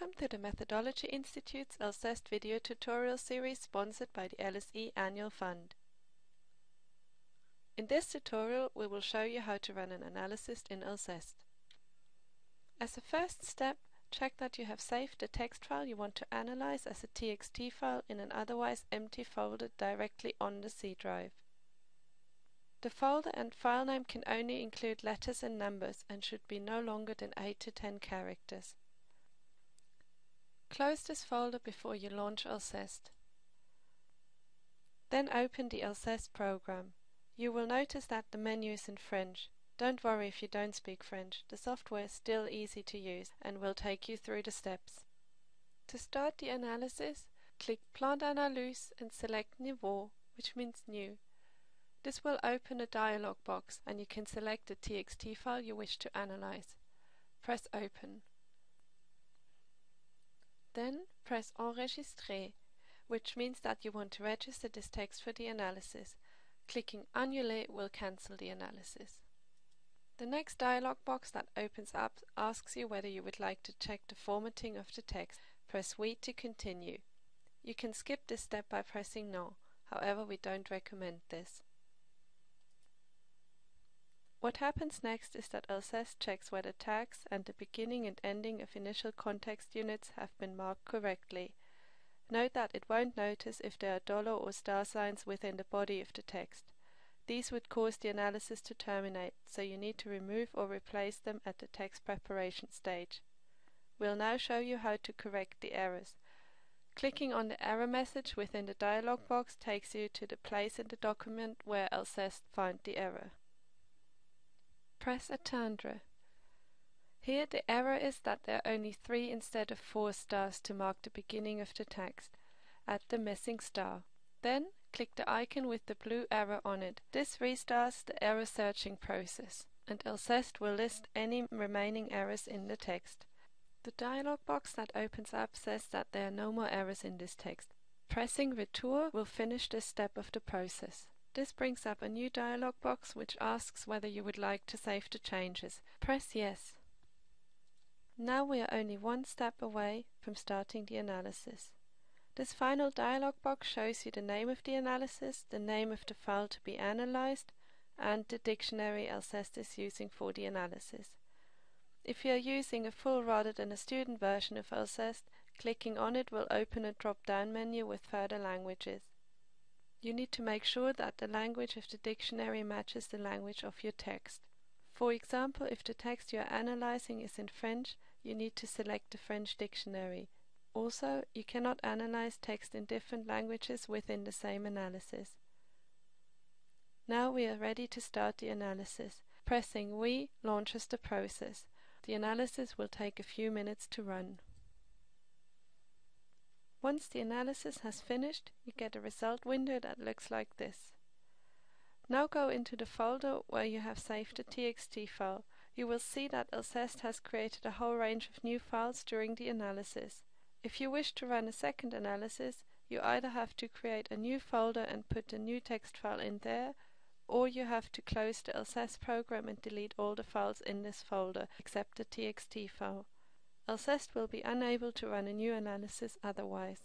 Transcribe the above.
Welcome to the Methodology Institute's Alceste video tutorial series sponsored by the LSE Annual Fund. In this tutorial we will show you how to run an analysis in Alceste. As a first step, check that you have saved the text file you want to analyze as a TXT file in an otherwise empty folder directly on the C drive. The folder and file name can only include letters and numbers and should be no longer than 8 to 10 characters. Close this folder before you launch Alceste. Then open the Alceste program. You will notice that the menu is in French. Don't worry if you don't speak French, the software is still easy to use and will take you through the steps. To start the analysis, click Plan d'analyse and select Nouveau, which means new. This will open a dialog box and you can select the TXT file you wish to analyze. Press Open. Then press Enregistrer, which means that you want to register this text for the analysis. Clicking Annuler will cancel the analysis. The next dialog box that opens up asks you whether you would like to check the formatting of the text. Press Oui to continue. You can skip this step by pressing No, however we don't recommend this. What happens next is that Alceste checks whether tags and the beginning and ending of initial context units have been marked correctly. Note that it won't notice if there are dollar or star signs within the body of the text. These would cause the analysis to terminate, so you need to remove or replace them at the text preparation stage. We'll now show you how to correct the errors. Clicking on the error message within the dialog box takes you to the place in the document where Alceste found the error. Press a Attendre. Here the error is that there are only three instead of four stars to mark the beginning of the text. Add the missing star. Then click the icon with the blue arrow on it. This restarts the error searching process, and Alceste will list any remaining errors in the text. The dialog box that opens up says that there are no more errors in this text. Pressing Retour will finish this step of the process. This brings up a new dialog box which asks whether you would like to save the changes. Press Yes. Now we are only one step away from starting the analysis. This final dialog box shows you the name of the analysis, the name of the file to be analyzed, and the dictionary Alceste is using for the analysis. If you are using a full rather than a student version of Alceste, clicking on it will open a drop-down menu with further languages. You need to make sure that the language of the dictionary matches the language of your text. For example, if the text you are analyzing is in French, you need to select the French dictionary. Also, you cannot analyze text in different languages within the same analysis. Now we are ready to start the analysis. Pressing Oui launches the process. The analysis will take a few minutes to run. Once the analysis has finished, you get a result window that looks like this. Now go into the folder where you have saved the TXT file. You will see that Alceste has created a whole range of new files during the analysis. If you wish to run a second analysis, you either have to create a new folder and put a new text file in there, or you have to close the Alceste program and delete all the files in this folder except the TXT file. Alceste will be unable to run a new analysis otherwise.